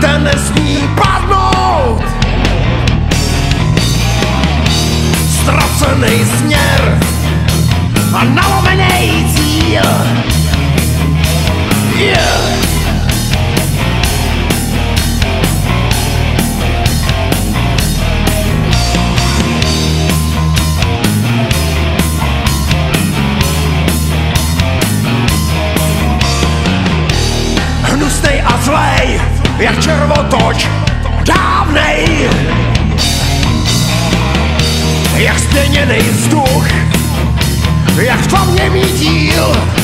Ten nesmí padnout. Ztracený směr a nalomený cíl jak červotoč dávnej. Jak stěněnej vzduch, jak v tom nemý díl.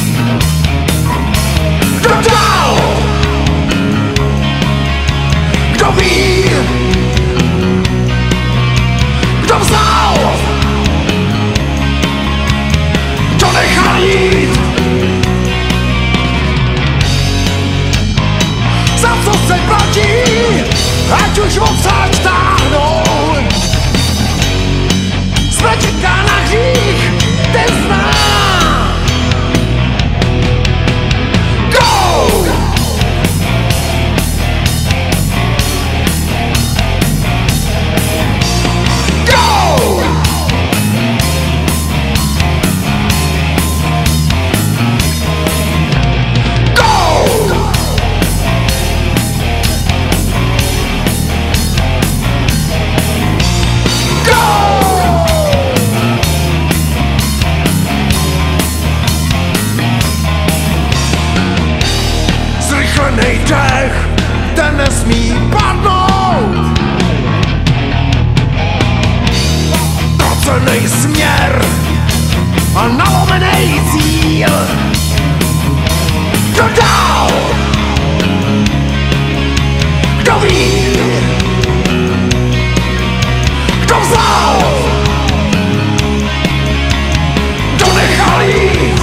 Procený směr a nalomený cíl Kdo dál? Kdo ví? Kdo vzal? Kdo nechal jít?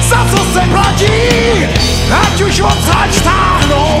Za co se platí, ať už odsaď táhnou